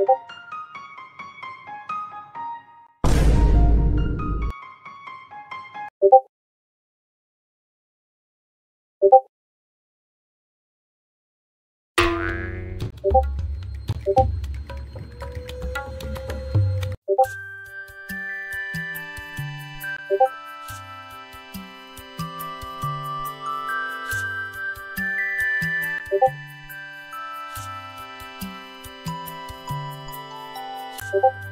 you Música